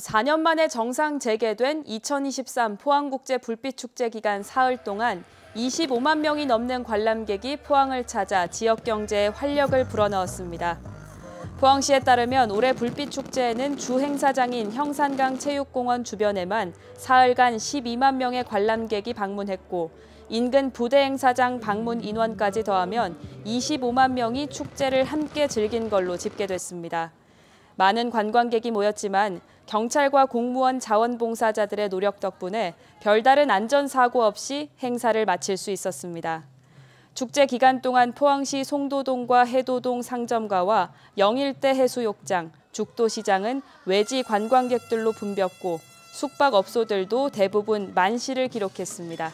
4년 만에 정상 재개된 2023 포항국제 불빛축제 기간 사흘 동안 25만 명이 넘는 관람객이 포항을 찾아 지역 경제에 활력을 불어넣었습니다. 포항시에 따르면 올해 불빛축제에는 주 행사장인 형산강 체육공원 주변에만 사흘간 12만 명의 관람객이 방문했고 인근 부대 행사장 방문 인원까지 더하면 25만 명이 축제를 함께 즐긴 걸로 집계됐습니다. 많은 관광객이 모였지만 경찰과 공무원 자원봉사자들의 노력 덕분에 별다른 안전사고 없이 행사를 마칠 수 있었습니다. 축제 기간 동안 포항시 송도동과 해도동 상점가와 영일대 해수욕장, 죽도시장은 외지 관광객들로 붐볐고 숙박업소들도 대부분 만시를 기록했습니다.